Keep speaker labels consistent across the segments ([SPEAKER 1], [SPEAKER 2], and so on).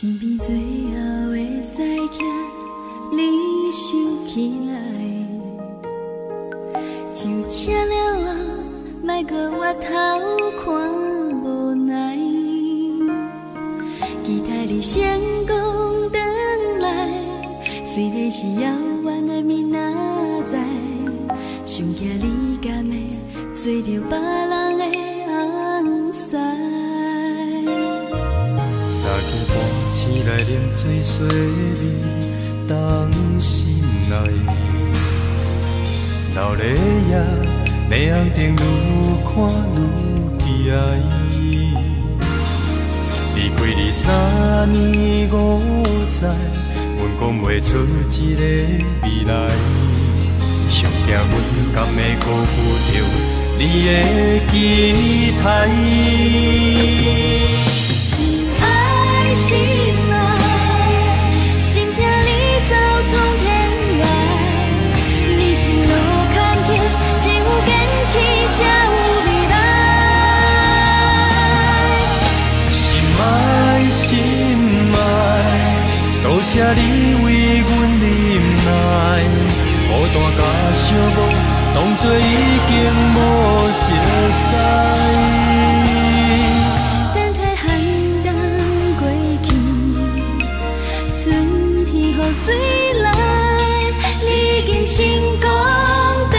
[SPEAKER 1] 身边最后的司机，你想起来就请了我，莫阁我头看无奈。期待你成功回来，虽然是遥远的明仔载，想怕你家会做着别人的
[SPEAKER 2] 尪婿。醒来啉水洗面。当心内，老日夜，霓虹灯愈看愈悲哀。离开你三年五载，阮讲袂出一个未来。上惊阮甘会辜负着你的期待。你为阮忍耐，孤单甲寂寞当作已经无熟悉。
[SPEAKER 1] 等待寒冬过去，春天雨水来，你已经成功回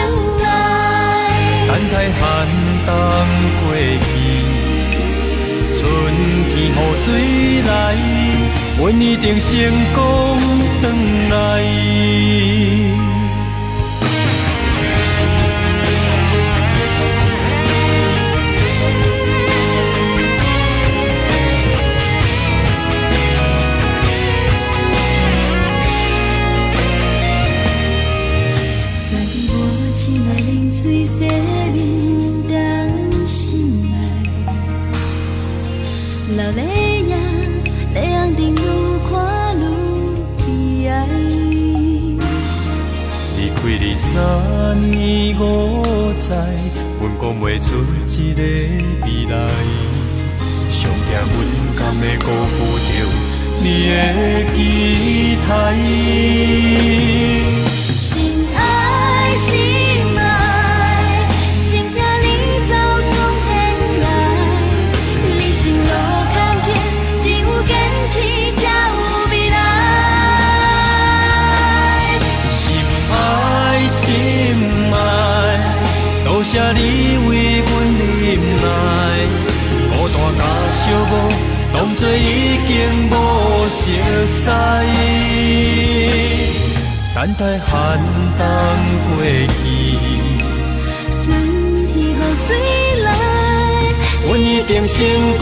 [SPEAKER 1] 来。
[SPEAKER 2] 等待寒冬过去，春天雨水来。阮一定成功三年五载，阮讲袂出一个未来，上惊阮敢会顾不着你的期待。
[SPEAKER 1] 爱，
[SPEAKER 2] 多谢你。寂寞当作已经无熟悉，等待寒冬过去，
[SPEAKER 1] 春天雨水来，
[SPEAKER 2] 阮一定成功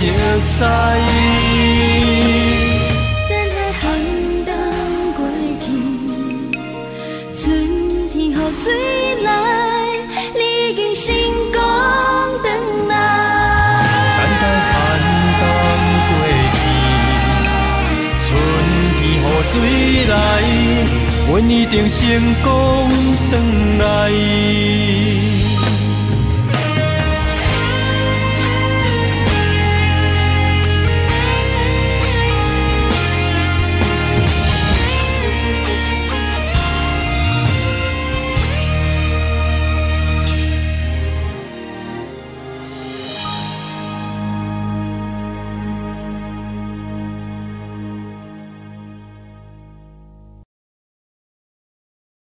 [SPEAKER 2] 熟悉。
[SPEAKER 1] 等待寒冬过去，春天雨水来，你已经成功回来。
[SPEAKER 2] 等待寒冬过去，春天雨水来，阮一定成功。